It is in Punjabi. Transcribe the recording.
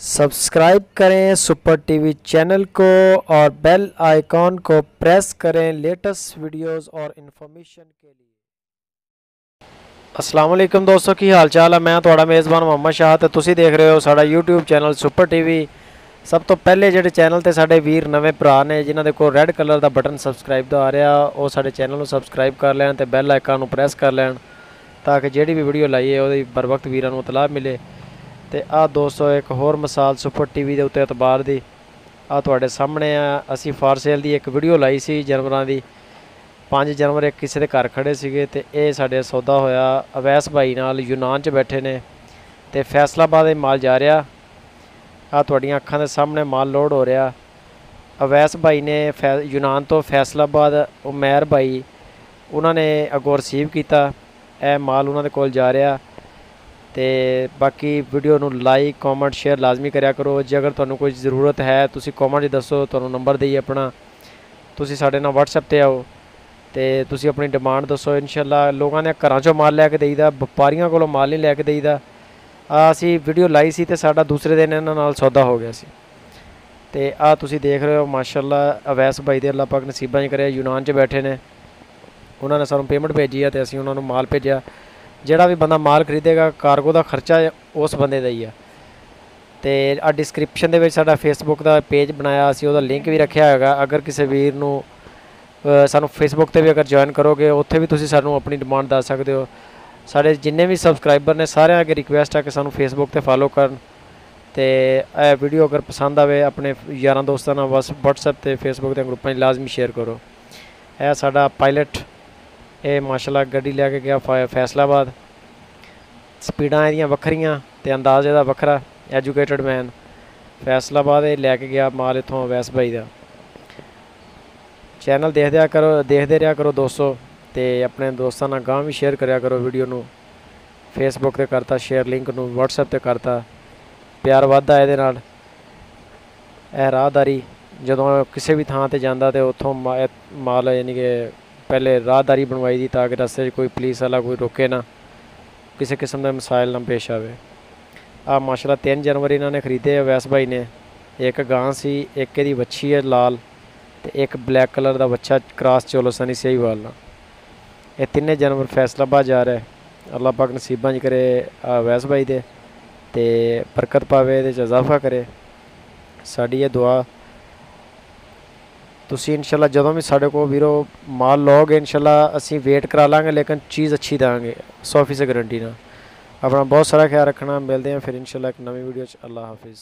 سبسکرائب کریں سپر ٹی وی چینل کو اور بیل آئیکن کو پریس کریں لیٹسٹ ویڈیوز اور انفارمیشن کے لیے۔ السلام علیکم دوستو، کی حال چال ہے؟ میں تھوڑا میزبان محمد شاہ تے تسی دیکھ رہے ہو ساڈا YouTube channel super T V. سب تو پہلے ਜਿਹੜੇ چینل ਤੇ ਸਾਡੇ ਵੀਰ نوے ਭਰਾ ਨੇ ਜਿਨ੍ਹਾਂ ਦੇ ਕੋਲ ਰੈੱਡ ਕਲਰ ਦਾ ਬਟਨ ਸਬਸਕ੍ਰਾਈਬ ਦਾ ਆ ਰਿਹਾ ਉਹ ਸਾਡੇ ਚੈਨਲ ਨੂੰ ਸਬਸਕ੍ਰਾਈਬ ਕਰ ਲੈਣ ਤੇ ਬੈਲ ਆਈਕਨ کر لین تاکہ جیڑی بھی ویڈیو لائیے ਵੀ ਵੀਡੀਓ ਲਾਈਏ ਉਹਦੀ ਬਰ ਵਕਤ ਵੀਰਾਂ ਤੇ ਆ ਦੋਸਤੋ ਇੱਕ ਹੋਰ ਮਿਸਾਲ ਸੁਪਰ ਟੀਵੀ ਦੇ ਉੱਤੇ ਇਤਬਾਰ ਦੀ ਆ ਤੁਹਾਡੇ ਸਾਹਮਣੇ ਆ। ਅਸੀਂ ਫਾਰ ਸੇਲ ਦੀ ਇੱਕ ਵੀਡੀਓ ਲਾਈ ਸੀ ਜਾਨਵਰਾਂ ਦੀ। 5 ਜਨਵਰੀ ਕਿਸੇ ਦੇ ਘਰ ਖੜੇ ਸੀਗੇ ਤੇ ਇਹ ਸਾਡੇ ਸੌਦਾ ਹੋਇਆ। ਅਵੈਸ ਭਾਈ ਨਾਲ ਯੂਨਾਨ 'ਚ ਬੈਠੇ ਨੇ ਤੇ ਫੈਸਲਾਬਾਦ ਇਹ ਮਾਲ ਜਾ ਰਿਹਾ। ਆ ਤੁਹਾਡੀਆਂ ਅੱਖਾਂ ਦੇ ਸਾਹਮਣੇ ਮਾਲ ਲੋਡ ਹੋ ਰਿਹਾ। ਅਵੈਸ ਭਾਈ ਨੇ ਫੈ- ਯੂਨਾਨ ਤੋਂ ਫੈਸਲਾਬਾਦ, ਉਮੈਰ ਭਾਈ, ਉਹਨਾਂ ਨੇ ਅਗੋ ਰਿਸੀਵ ਕੀਤਾ। ਇਹ ਮਾਲ ਉਹਨਾਂ ਦੇ ਕੋਲ ਜਾ ਰਿਹਾ। ਤੇ ਬਾਕੀ ਵੀਡੀਓ ਨੂੰ ਲਾਈਕ ਕਮੈਂਟ ਸ਼ੇਅਰ ਲਾਜ਼ਮੀ ਕਰਿਆ ਕਰੋ। ਜੇ ਅਗਰ ਤੁਹਾਨੂੰ ਕੋਈ ਜ਼ਰੂਰਤ ਹੈ, ਤੁਸੀਂ ਕਮੈਂਟ 'ਚ ਦੱਸੋ, ਤੁਹਾਨੂੰ ਨੰਬਰ ਦੇਈਏ ਆਪਣਾ। ਤੁਸੀਂ ਸਾਡੇ ਨਾਲ WhatsApp ਤੇ ਆਓ ਤੇ ਤੁਸੀਂ ਆਪਣੀ ਡਿਮਾਂਡ ਦੱਸੋ। ਇਨਸ਼ਾਅੱਲਾ ਲੋਕਾਂ ਨੇ ਘਰਾਂ ਚੋਂ ਮਾਲ ਲੈ ਕੇ ਦੇਈਦਾ, ਵਪਾਰੀਆਂ ਕੋਲੋਂ ਮਾਲ ਨਹੀਂ ਲੈ ਕੇ ਦੇਈਦਾ। ਆ ਅਸੀਂ ਵੀਡੀਓ ਲਾਈ ਸੀ ਤੇ ਸਾਡਾ ਦੂਸਰੇ ਦਿਨ ਇਹਨਾਂ ਨਾਲ ਸੌਦਾ ਹੋ ਗਿਆ ਸੀ। ਤੇ ਆ ਤੁਸੀਂ ਦੇਖ ਰਹੇ ਹੋ, ਮਾਸ਼ਾਅੱਲਾ ਅਵੈਸ ਭਾਈ ਦੇ ਅੱਲਾਹ ਪਾਕ ਨਸੀਬਾਂ 'ਚ ਕਰਿਆ, ਯੂਨਾਨ 'ਚ ਬੈਠੇ ਨੇ। ਉਹਨਾਂ ਨੇ ਸਾਨੂੰ ਪੇਮੈਂਟ ਭੇਜੀ ਆ ਤੇ ਅਸੀਂ ਉਹਨਾਂ ਨੂੰ ਮਾਲ ਭੇਜਿਆ। ਜਿਹੜਾ ਵੀ ਬੰਦਾ ਮਾਲ ਖਰੀਦੇਗਾ ਕਾਰਗੋ ਦਾ ਖਰਚਾ ਉਸ ਬੰਦੇ ਦਾ ਹੀ ਆ। ਤੇ ਆ ਡਿਸਕ੍ਰਿਪਸ਼ਨ ਦੇ ਵਿੱਚ ਸਾਡਾ ਫੇਸਬੁੱਕ ਦਾ ਪੇਜ ਬਣਾਇਆ, ਅਸੀਂ ਉਹਦਾ ਲਿੰਕ ਵੀ ਰੱਖਿਆ ਹੈਗਾ। ਅਗਰ ਕਿਸੇ ਵੀਰ ਨੂੰ ਸਾਨੂੰ ਫੇਸਬੁੱਕ ਤੇ ਵੀ ਅਗਰ ਜੁਆਇਨ ਕਰੋਗੇ, ਉੱਥੇ ਵੀ ਤੁਸੀਂ ਸਾਨੂੰ ਆਪਣੀ ਡਿਮਾਂਡ ਦੱਸ ਸਕਦੇ ਹੋ। ਸਾਡੇ ਜਿੰਨੇ ਵੀ ਸਬਸਕ੍ਰਾਈਬਰ ਨੇ, ਸਾਰਿਆਂ ਅੱਗੇ ਰਿਕੁਐਸਟ ਆ ਕਿ ਸਾਨੂੰ ਫੇਸਬੁੱਕ ਤੇ ਫਾਲੋ ਕਰਨ। ਤੇ ਇਹ ਵੀਡੀਓ ਅਗਰ ਪਸੰਦ ਆਵੇ, ਆਪਣੇ ਯਾਰਾਂ ਦੋਸਤਾਂ ਨਾਲ, ਬਸ WhatsApp ਤੇ ਫੇਸਬੁੱਕ ਦੇ ਗਰੁੱਪਾਂ 'ਚ ਲਾਜ਼ਮੀ ਸ਼ੇਅਰ ਕਰੋ। ਇਹ ਸਾਡਾ ਪਾਇਲਟ ਇਹ ਮਾਸ਼ਾਅੱਲਾ ਗੱਡੀ ਲੈ ਕੇ ਗਿਆ ਫਾ- ਫੈਸਲਾਬਾਦ। ਸਪੀਡਾਂ ਇਹਦੀਆਂ ਵੱਖਰੀਆਂ ਤੇ ਅੰਦਾਜ਼ ਇਹਦਾ ਵੱਖਰਾ, ਐਜੂਕੇਟਡ ਮੈਨ ਫੈਸਲਾਬਾਦ ਇਹ ਲੈ ਕੇ ਗਿਆ ਮਾਲ ਇਥੋਂ ਵੈਸ ਭਾਈ ਦਾ। ਚੈਨਲ ਦੇਖਦਿਆ ਕਰੋ, ਦੇਖਦੇ ਰਿਹਾ ਕਰੋ ਦੋਸਤੋ ਤੇ ਆਪਣੇ ਦੋਸਤਾਂ ਨਾਲ ਗਾਂ ਵੀ ਸ਼ੇਅਰ ਕਰਿਆ ਕਰੋ ਵੀਡੀਓ ਨੂੰ। ਫੇਸਬੁੱਕ ਤੇ ਕਰਤਾ ਸ਼ੇਅਰ ਲਿੰਕ ਨੂੰ, WhatsApp ਤੇ ਕਰਤਾ। ਪਿਆਰ ਵੱਧਦਾ ਇਹਦੇ ਨਾਲ। ਇਹ ਰਾਹਦਾਰੀ ਜਦੋਂ ਕਿਸੇ ਵੀ ਥਾਂ ਤੇ ਜਾਂਦਾ ਤੇ ਉੱਥੋਂ ਮਾਲ ਯਾਨੀ ਕਿ ਪਹਿਲੇ ਰਾਹਦਾਰੀ ਬਣਵਾਈ ਦੀ ਤਾਂ ਕਿ ਰਸਤੇ 'ਚ ਕੋਈ ਪੁਲਿਸ ਵਾਲਾ ਕੋਈ ਰੋਕੇ ਨਾ ਕਿਸੇ ਕਿਸਮ ਦਾ ਮਸਾਇਲ ਨਾ ਪੇਸ਼ ਆਵੇ ਆ ਮਾਸ਼ਾਅੱਲਾ 3 ਜਨਵਰੀ ਇਹਨਾਂ ਨੇ ਖਰੀਦੇ ਆ ਵੈਸ ਭਾਈ ਨੇ ਇੱਕ ਗਾਂ ਸੀ ਇੱਕ ਇਹਦੀ ਵੱਛੀ ਹੈ ਲਾਲ ਤੇ ਇੱਕ ਬਲੈਕ ਕਲਰ ਦਾ ਬੱਚਾ ਕ੍ਰਾਸ ਚੋਲੋ ਸਨੀ ਸਹੀ ਵਾਲ ਨਾਲ ਇਹ ਤਿੰਨੇ ਜਾਨਵਰ ਫੈਸਲਾਬਾਦ ਜਾ ਰਿਹਾ ਹੈ ਅੱਲਾਹ ਪਾਕ ਨਸੀਬਾਂ 'ਚ ਕਰੇ ਆ ਵੈਸ ਭਾਈ ਦੇ ਤੇ ਬਰਕਤ ਪਾਵੇ ਇਹਦੇ 'ਚ ਇਜ਼ਾਫਾ ਕਰੇ ਸਾਡੀ ਇਹ ਦੁਆ ਤੁਸੀਂ ਇਨਸ਼ਾਅੱਲਾ ਜਦੋਂ ਵੀ ਸਾਡੇ ਕੋਲ ਵੀਰੋ ਮਾਲ ਲਓਗੇ, ਇਨਸ਼ਾਅੱਲਾ ਅਸੀਂ ਵੇਟ ਕਰਾ ਲਾਂਗੇ, ਲੇਕਿਨ ਚੀਜ਼ ਅੱਛੀ ਦਾਂਗੇ 100% ਗਾਰੰਟੀ ਨਾਲ। ਆਪਣਾ ਬਹੁਤ ਸਾਰਾ ਖਿਆਲ ਰੱਖਣਾ, ਮਿਲਦੇ ਹਾਂ ਫਿਰ ਇਨਸ਼ਾਅੱਲਾ ਇੱਕ ਨਵੀਂ ਵੀਡੀਓ 'ਚ। ਅੱਲਾ ਹਾਫਿਜ਼।